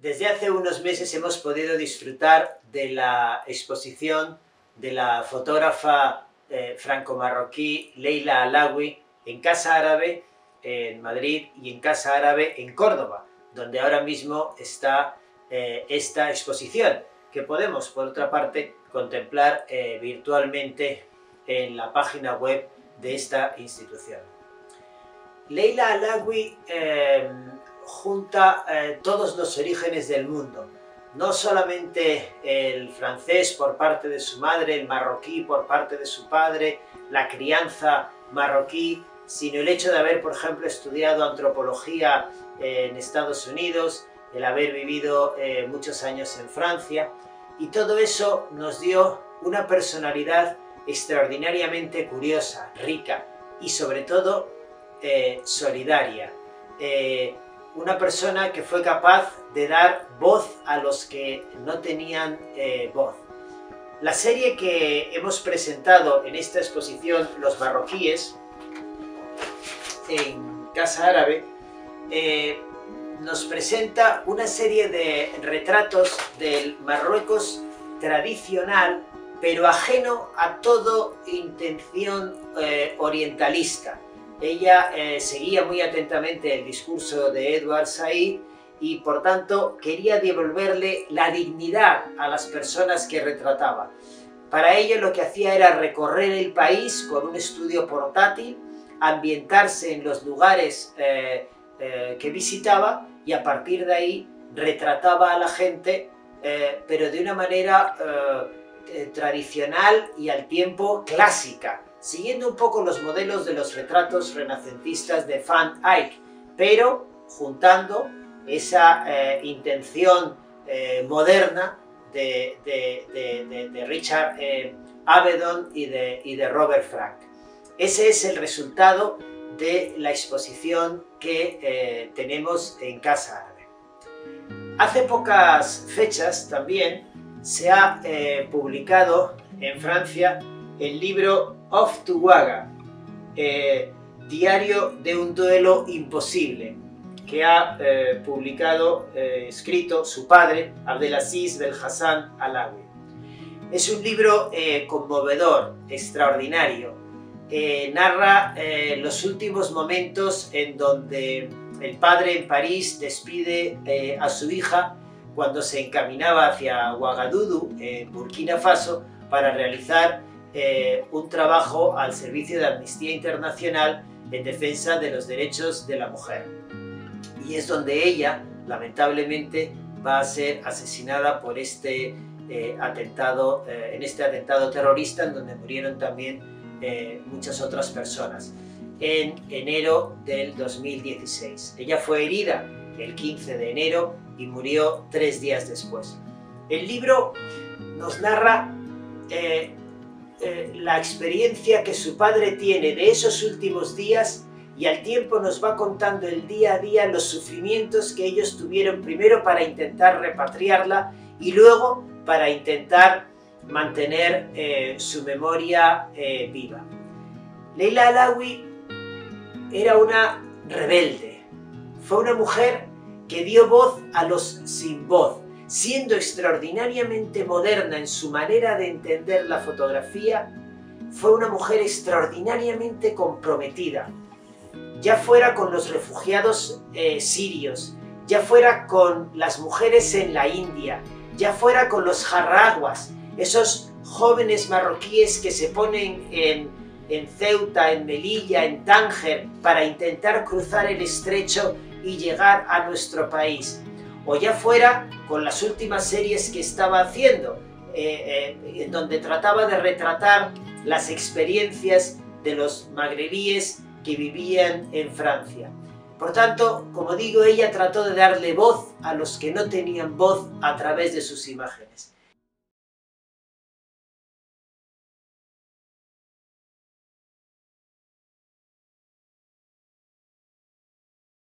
Desde hace unos meses hemos podido disfrutar de la exposición de la fotógrafa eh, franco-marroquí Leila Alawi en Casa Árabe en Madrid y en Casa Árabe en Córdoba, donde ahora mismo está eh, esta exposición, que podemos, por otra parte, contemplar eh, virtualmente en la página web de esta institución. Leila Alawi junta eh, todos los orígenes del mundo, no solamente el francés por parte de su madre, el marroquí por parte de su padre, la crianza marroquí, sino el hecho de haber, por ejemplo, estudiado antropología en Estados Unidos, el haber vivido eh, muchos años en Francia, y todo eso nos dio una personalidad extraordinariamente curiosa, rica y sobre todo eh, solidaria una persona que fue capaz de dar voz a los que no tenían eh, voz. La serie que hemos presentado en esta exposición, Los Marroquíes, en Casa Árabe, eh, nos presenta una serie de retratos del Marruecos tradicional, pero ajeno a toda intención eh, orientalista ella eh, seguía muy atentamente el discurso de Edward Said y por tanto quería devolverle la dignidad a las personas que retrataba. Para ello lo que hacía era recorrer el país con un estudio portátil, ambientarse en los lugares eh, eh, que visitaba y a partir de ahí retrataba a la gente, pero de una manera tradicional y al tiempo clásica siguiendo un poco los modelos de los retratos renacentistas de Van Eyck, pero juntando esa eh, intención eh, moderna de, Richard eh, Avedon y de, Robert Frank. Ese es el resultado de la exposición que tenemos en Casa Árabe. Hace pocas fechas también se ha publicado en Francia el libro Off to Waga, eh, Diario de un duelo imposible, que ha eh, publicado, eh, escrito su padre, Abdelaziz Bel Hassan Alawi. Es un libro conmovedor, extraordinario. narra los últimos momentos en donde el padre en París despide a su hija cuando se encaminaba hacia Ouagadougou, en Burkina Faso, para realizar eh, un trabajo al servicio de Amnistía Internacional en defensa de los derechos de la mujer. Y es donde ella, lamentablemente, va a ser asesinada por este eh, atentado, eh, en este atentado terrorista en donde murieron también muchas otras personas, en enero del 2016. Ella fue herida el 15 de enero y murió tres días después. El libro nos narra eh, la experiencia que su padre tiene de esos últimos días y al tiempo nos va contando el día a día los sufrimientos que ellos tuvieron primero para intentar repatriarla y luego para intentar mantener eh, su memoria eh, viva. Leila Alawi era una rebelde, fue una mujer que dio voz a los sin voz, siendo extraordinariamente moderna en su manera de entender la fotografía, fue una mujer extraordinariamente comprometida, ya fuera con los refugiados eh, sirios, ya fuera con las mujeres en la India, ya fuera con los jarraguas, esos jóvenes marroquíes que se ponen en, en Ceuta, en Melilla, en Tánger, para intentar cruzar el estrecho y llegar a nuestro país o ya fuera con las últimas series que estaba haciendo, eh, eh, en donde trataba de retratar las experiencias de los magrebíes que vivían en Francia. Por tanto, como digo, ella trató de darle voz a los que no tenían voz a través de sus imágenes.